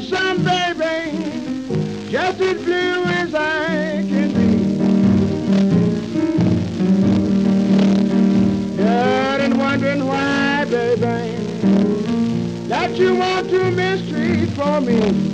of some baby, just as blue as I can be. Yeah, and wondering why, baby, that you want to mistreat for me.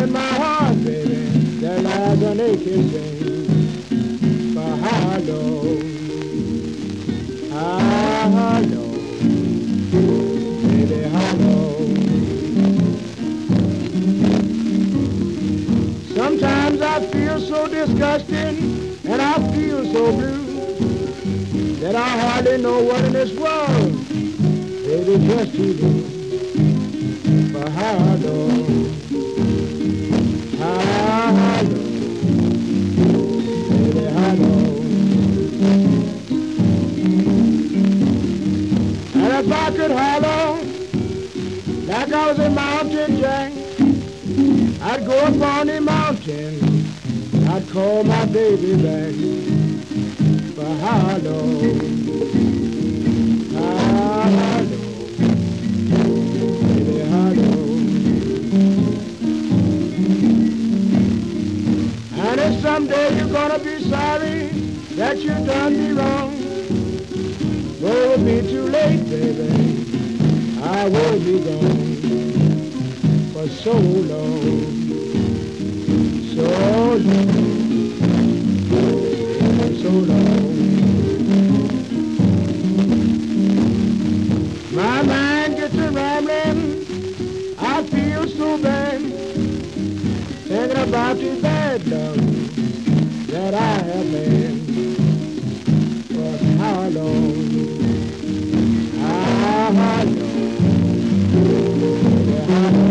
in my heart, baby, there lies an aching pain. For I know, I know, baby, I know. Sometimes I feel so disgusting and I feel so blue that I hardly know what in this world, baby, just you do. For how I could holler like I was a mountain jack. I'd go up on the mountain, I'd call my baby back for hollow. Hollow, baby. And if someday you're gonna be sorry that you done me wrong it will be too late, baby. I will be gone for so long, so long, so long. My mind gets a rambling. I feel so bad, thinking about you, bad love that I have made. Mm-hmm.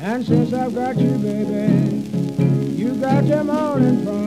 And since I've got you, baby, you got your morning phone.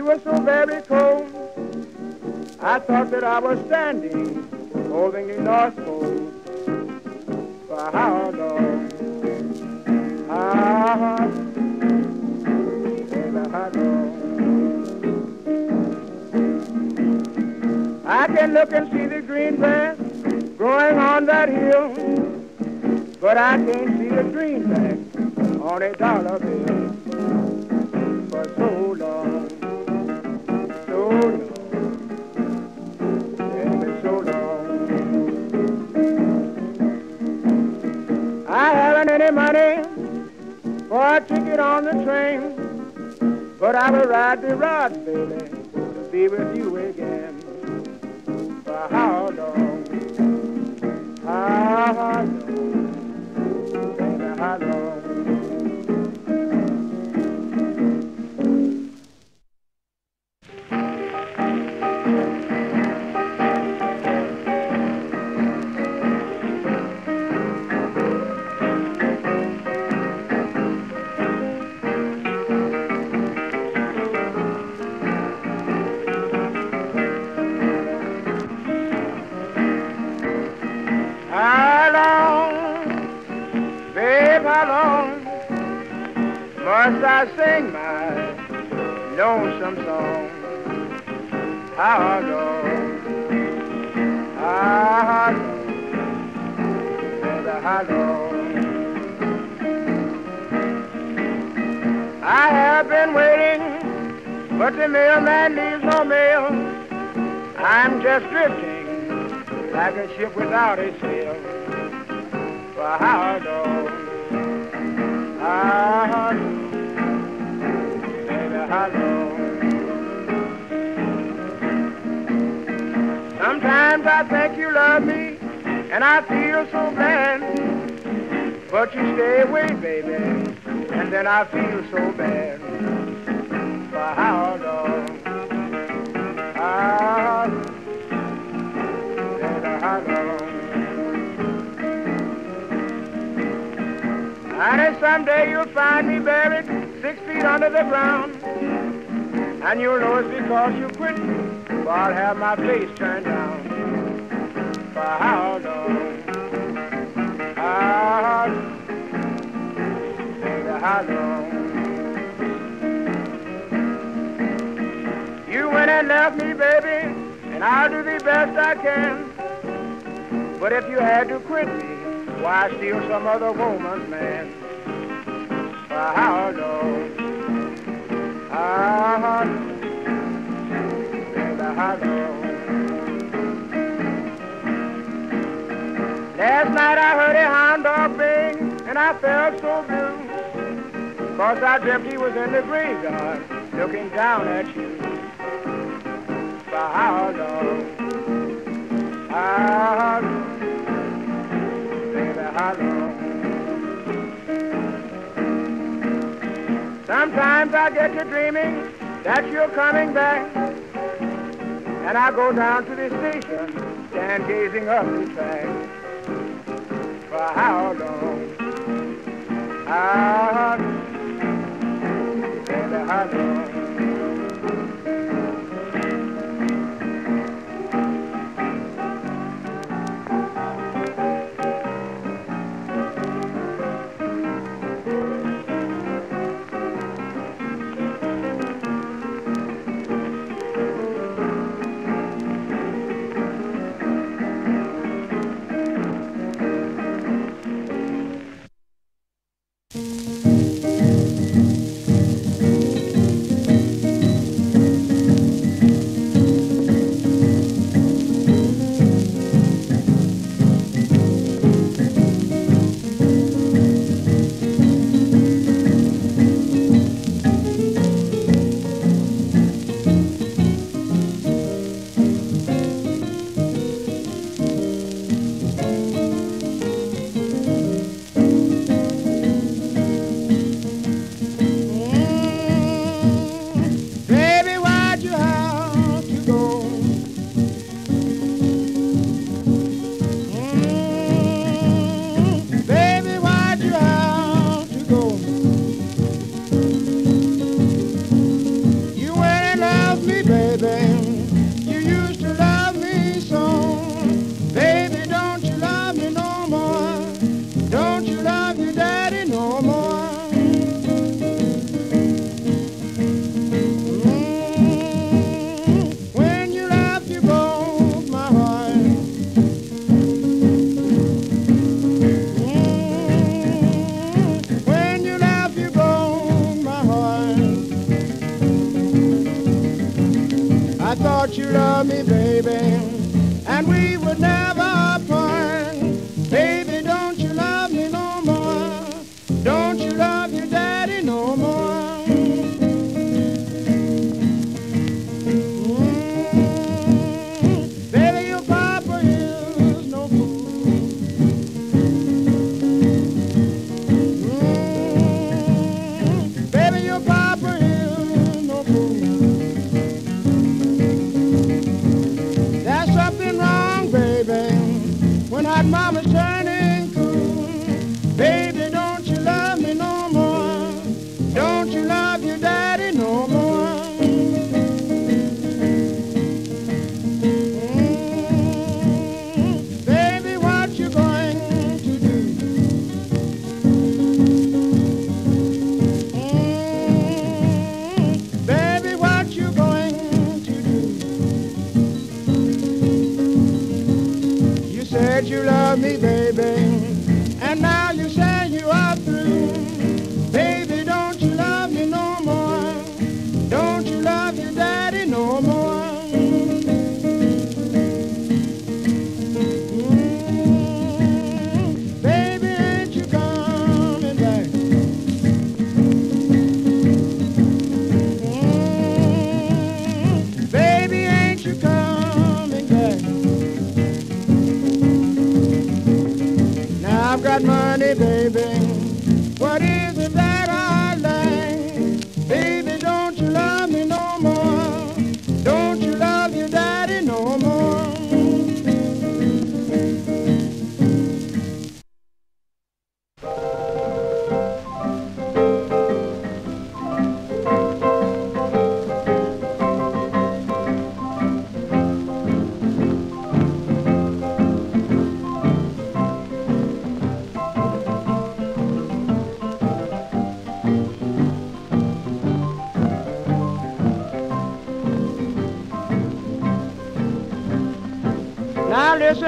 You were so very cold. I thought that I was standing holding the North Pole. For how long? Ah, baby, how long? I can look and see the green grass growing on that hill, but I can't see a greenback on a dollar bill for so long. money for a ticket on the train, but I will ride the rod, baby, to be with you again. For how long? How long? Baby, how long? But you stay away, baby, and then I feel so bad. For how long? Ah, how long? How long? Honey, someday you'll find me buried six feet under the ground. And you'll know it's because you quit, for I'll have my face turned down. For how long? How Long? You went and left me, baby, and I'll do the best I can. But if you had to quit me, why steal some other woman's man? How long? How? Last night I heard a hound dog bing, and I felt so blue. Cause I dreamt he was in the graveyard, looking down at you. For how long? How long? Baby, how long. Sometimes I get to dreaming that you're coming back. And I go down to the station, stand gazing up the track. For how long? How long? Baby,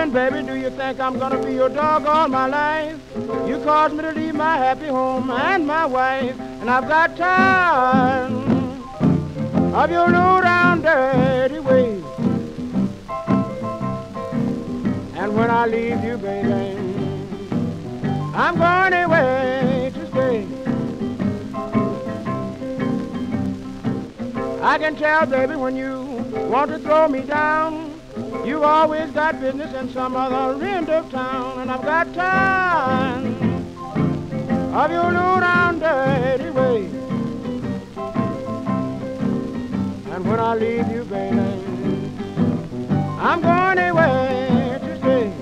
listen, baby, do you think I'm gonna be your dog all my life? You caused me to leave my happy home and my wife, and I've got tired of your low down dirty ways. And when I leave you, baby, I'm going away to stay. I can tell, baby, when you want to throw me down, you always got business in some other end of town, and I've got time of your low down dirty way. And when I leave you, baby, I'm going away to stay.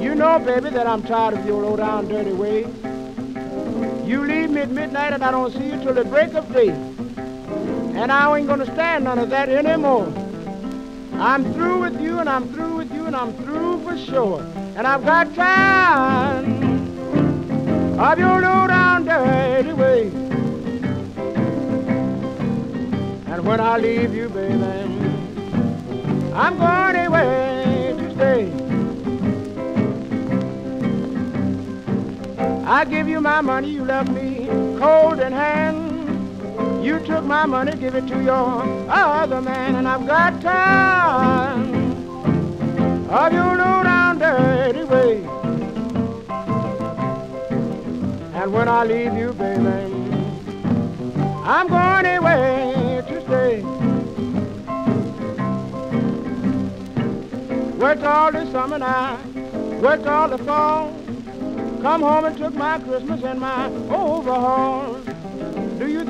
You know, baby, that I'm tired of your low down dirty way. You leave me at midnight and I don't see you till the break of day. And I ain't gonna stand none of that anymore. I'm through with you and I'm through with you and I'm through for sure. And I've got time of your low down dirty way. And when I leave you, baby, I'm going away to stay. I give you my money, you left me cold in hand. You took my money, give it to your other man, and I've got time of your low down dirty way. And when I leave you, baby, I'm going away to stay. Worked all the summer I worked all the fall. Come home and took my Christmas and my overhaul.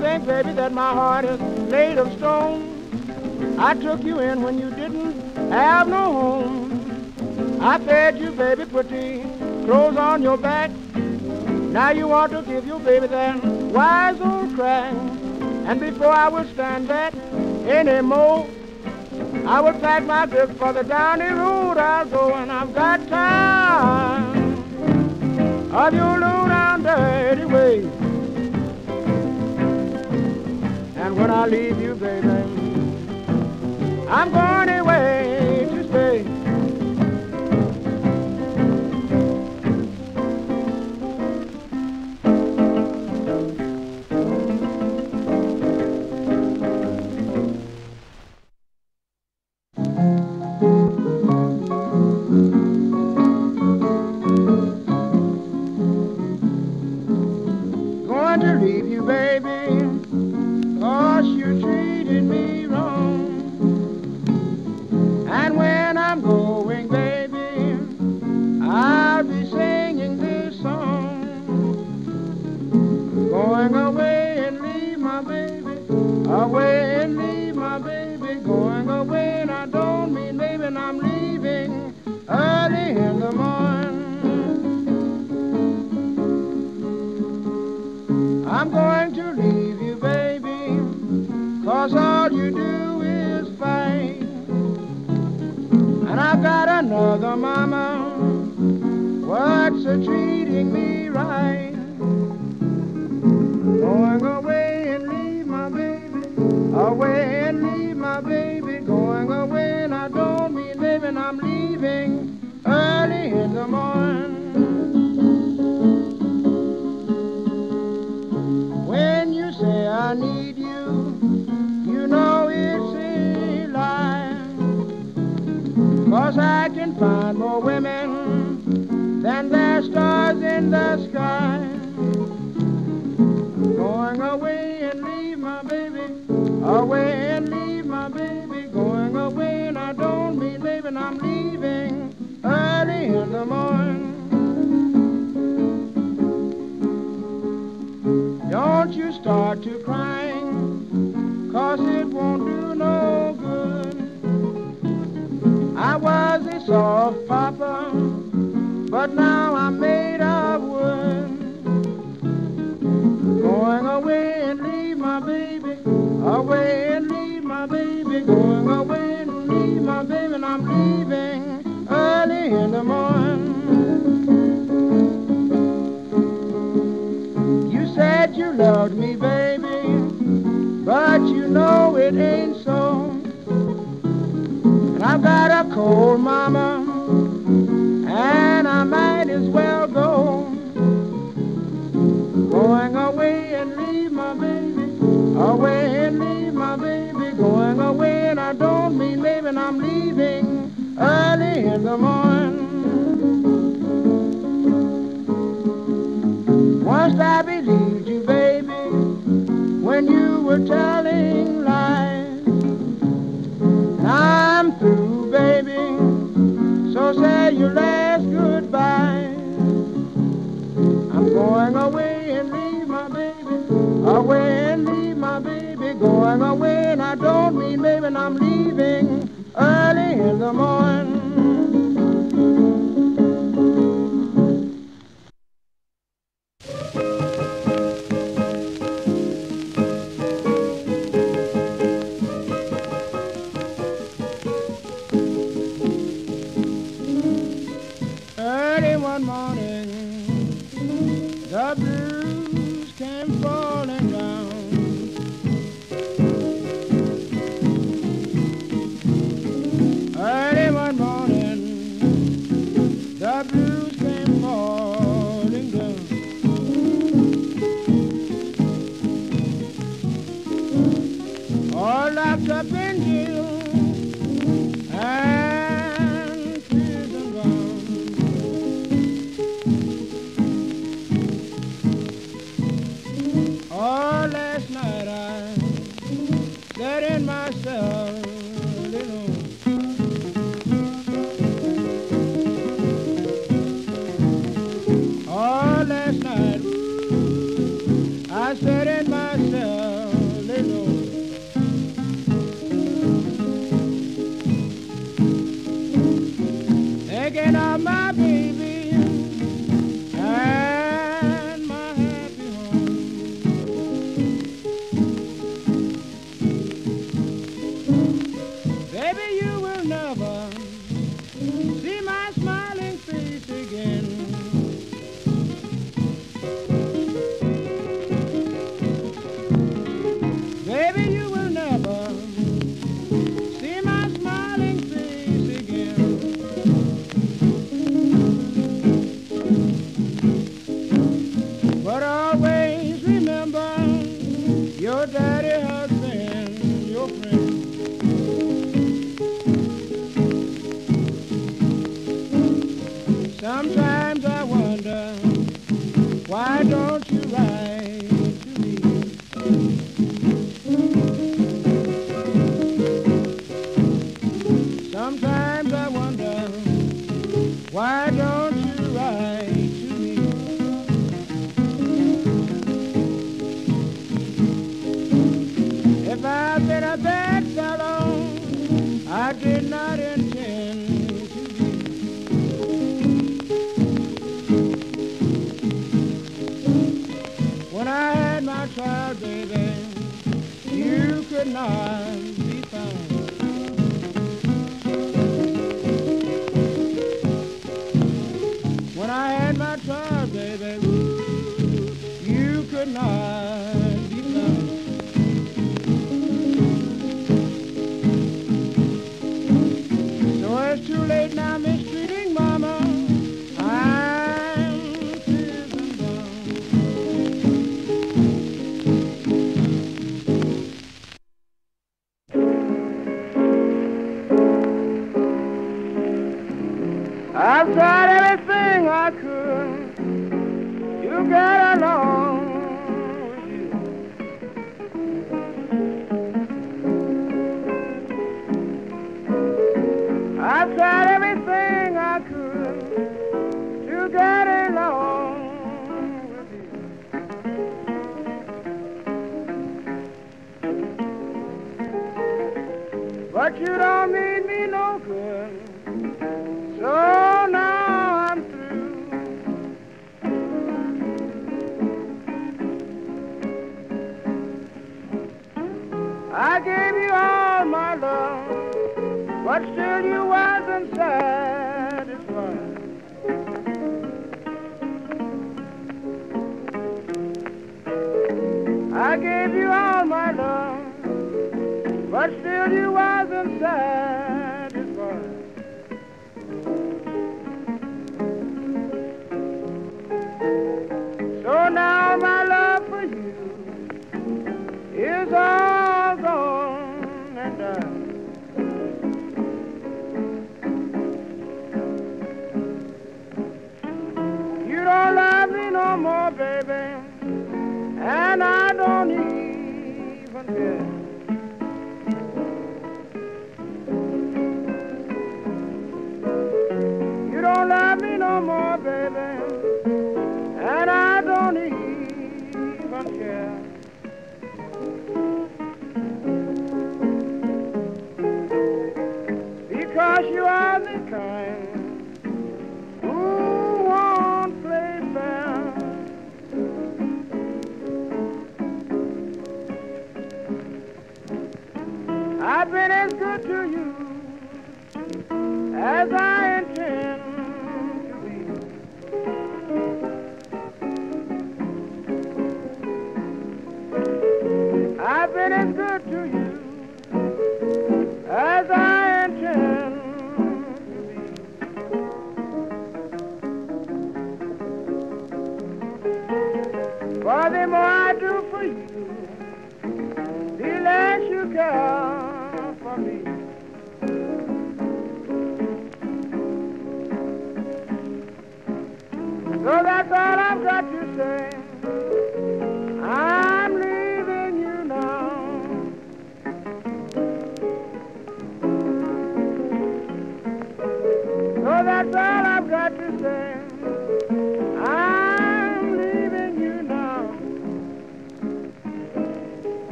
Think, baby, that my heart is made of stone? I took you in when you didn't have no home. I fed you, baby, the clothes on your back. Now you want to give your baby that wise old crack. And before I would stand that anymore, I would pack my grip for the downy road I'll go, and I've got time of your low down dirty ways. And when I leave you, baby, I'm going away to stay. Going to leave you, baby. old mama, and I might as well go. Going away and leave my baby, away and leave my baby. Going away and I don't mean leaving, I'm leaving early in the morning. Once I believed you, baby, when you were telling away and leave my baby going away. And I don't mean maybe I'm leaving early in the morning.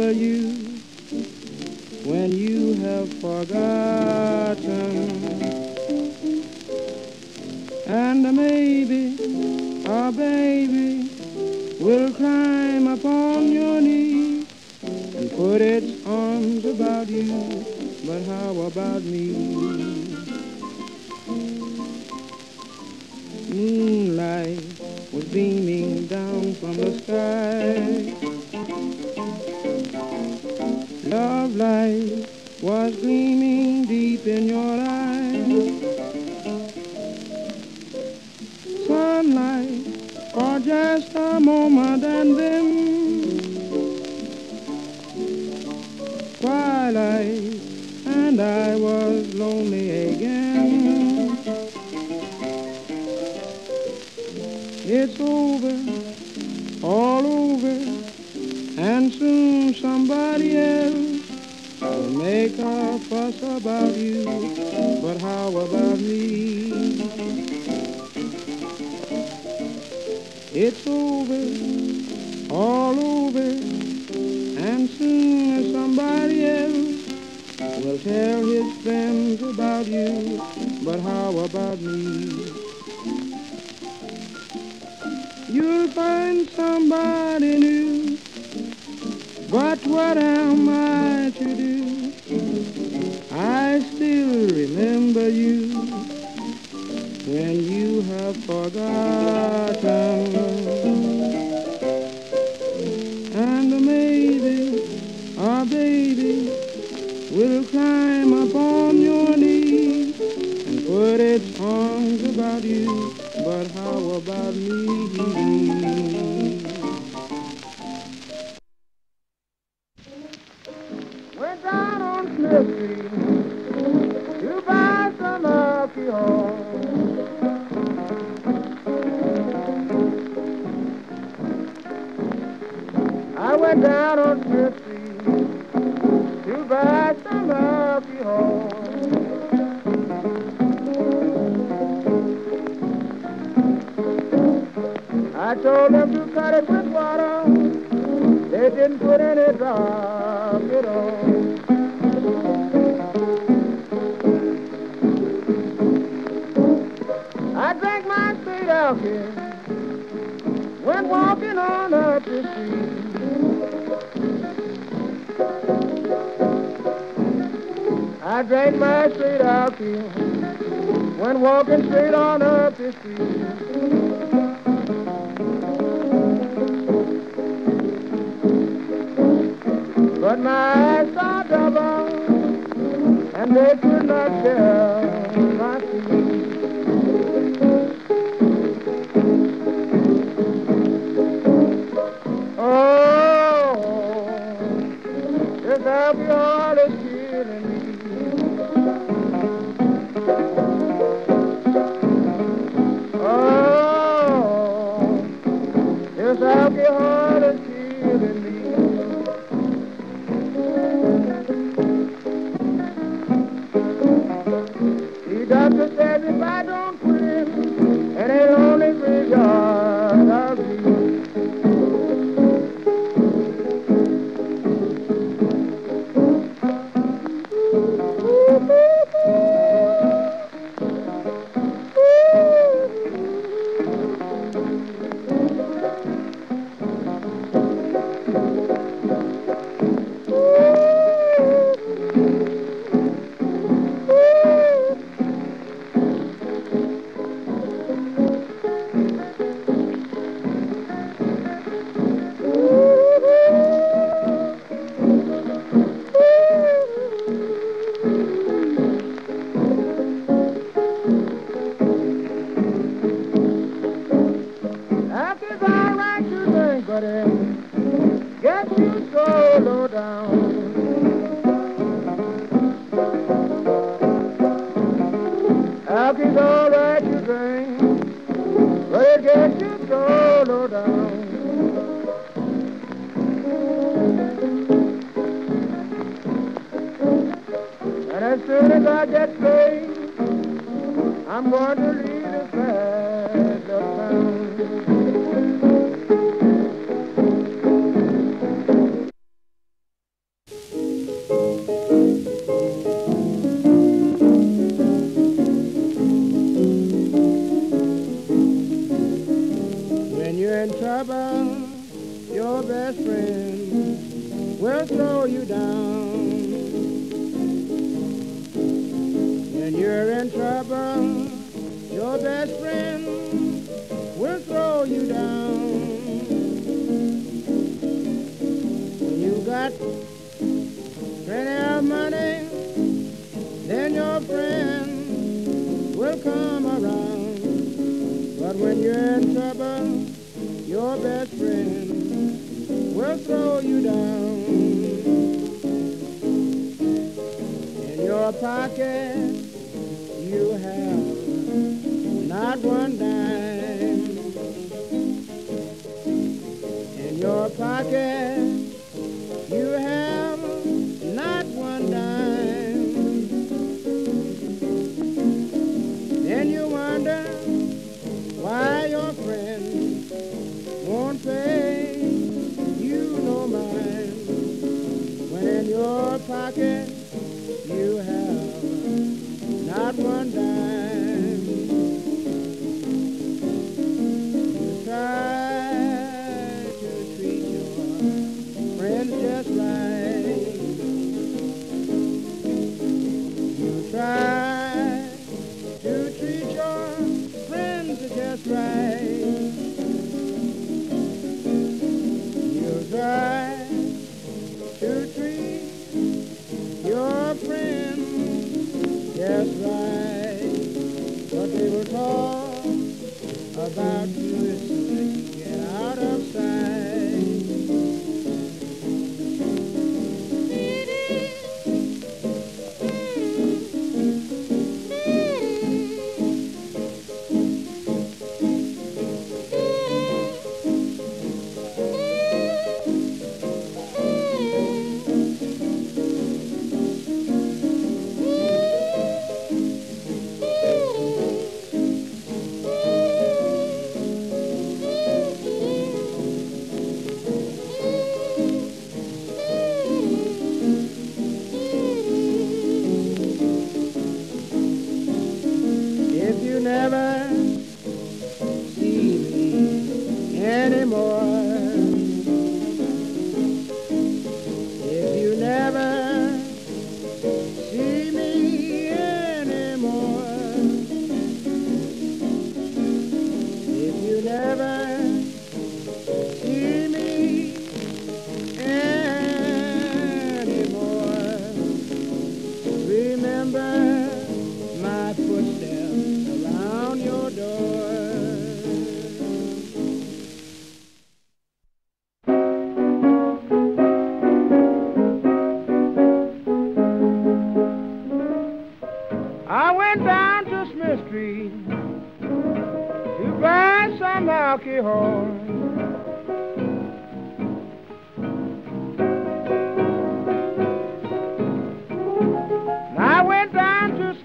remember you when you have forgotten. And maybe, a baby, will climb upon your knee and put its arms about you. But how about me? Moonlight was beaming down from the sky. Tokyo. I went down on Fifth Street to buy some alcohol. I told them to cut it with water. They didn't put any drops. I drank my straight out here when walking straight on up the street. But my eyes are double and they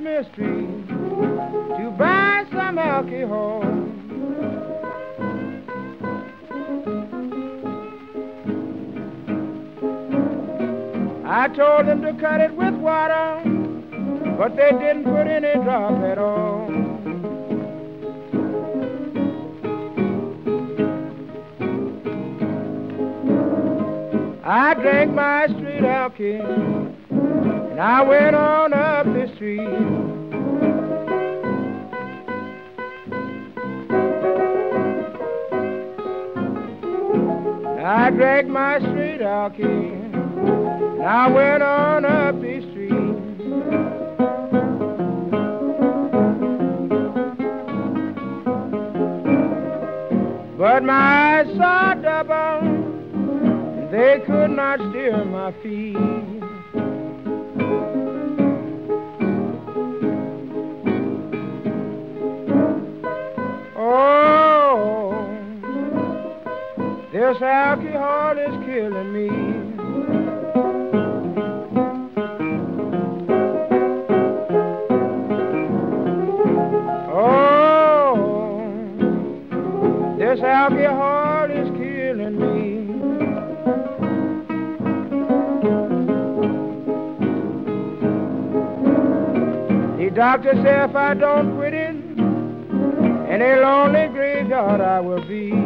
Street to buy some alcohol. I told them to cut it with water, but they didn't put any drop at all. I drank my street alcohol. And I went on up the street. I dragged my street alky. And I went on up the street. But my eyes saw double. and They could not steer my feet. Oh, this alcohol this alcohol is killing me. The doctor said if I don't quit it, in a lonely graveyard I will be.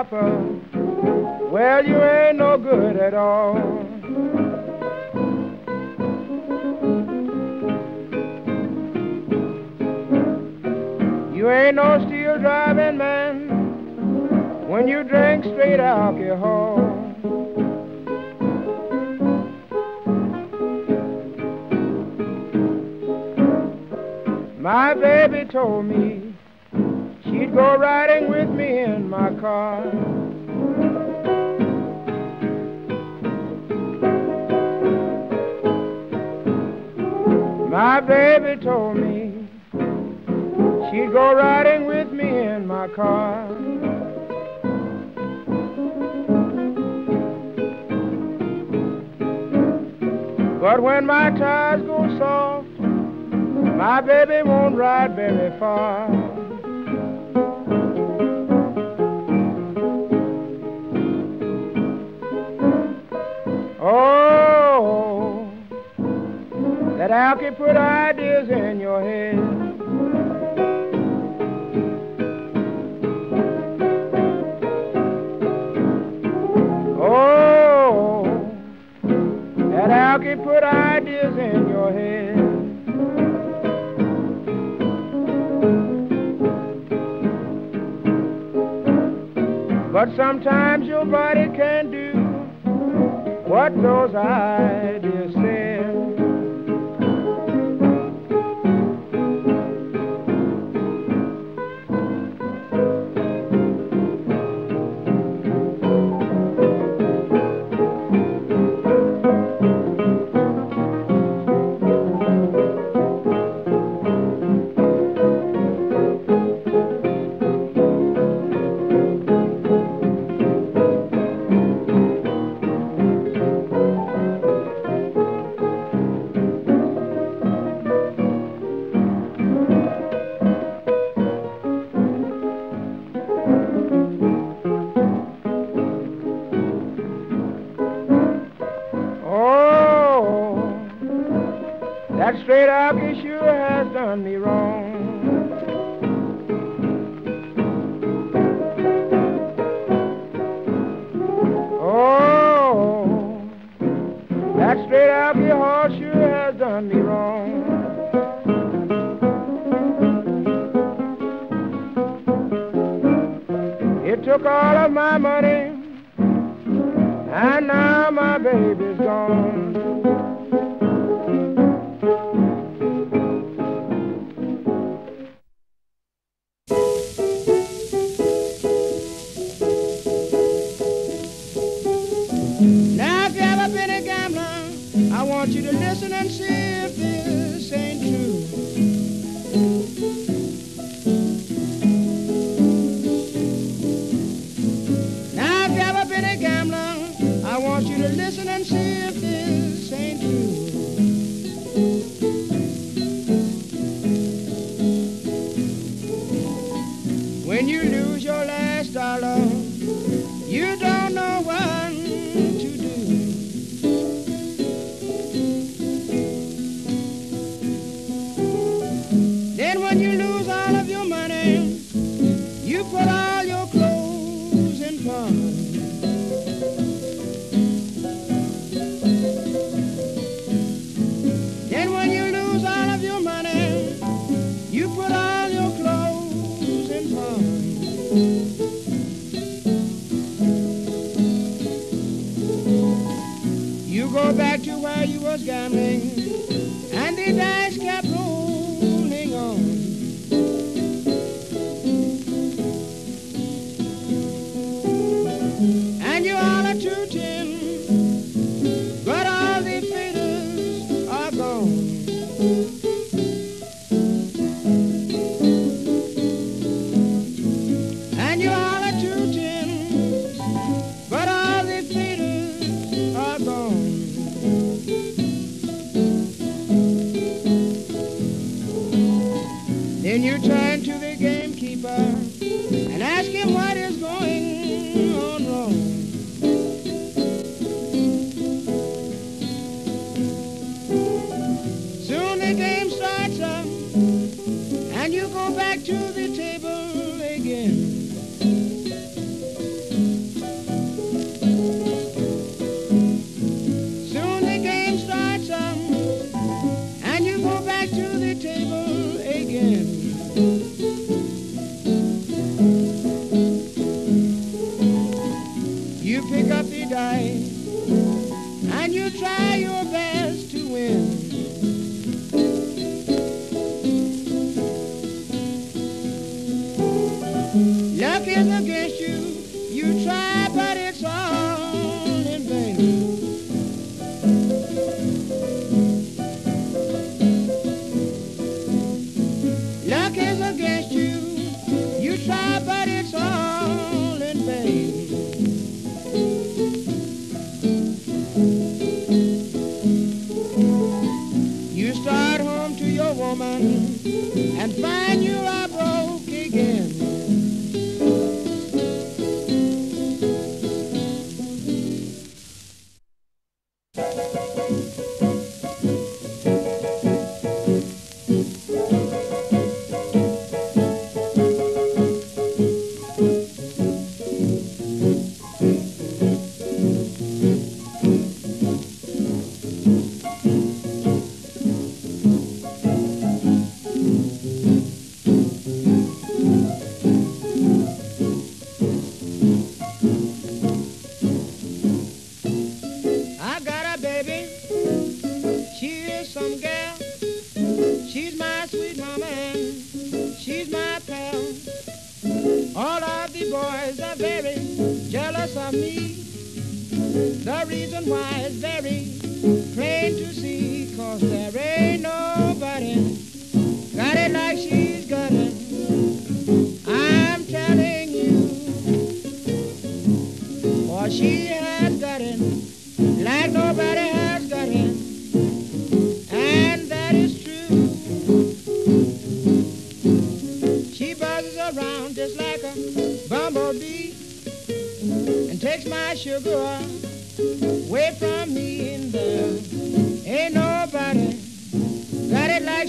Papa, go soft, my baby won't ride very far. Oh, That alky put ideas in your head. That put ideas in your head. But sometimes your body can't do what those ideas Now, if you ever been a gambler, I want you to listen and see if this ain't true.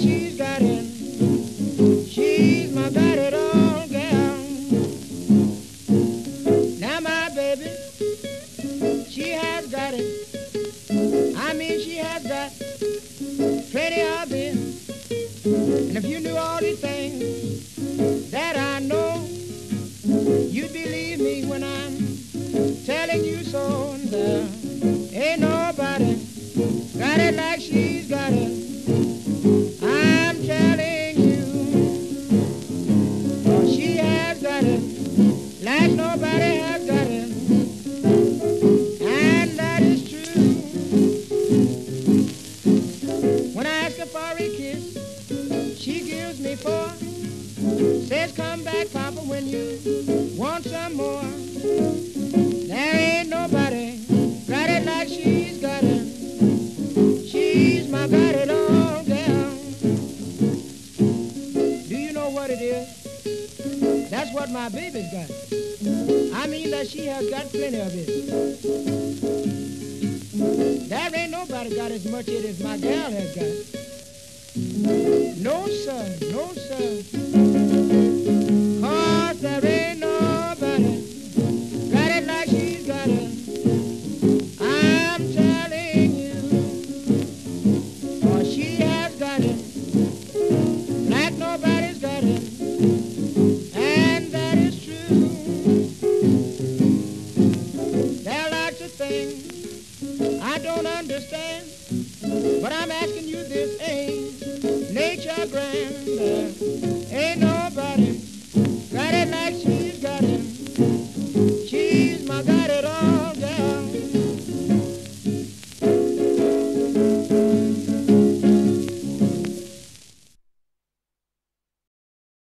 She's got it.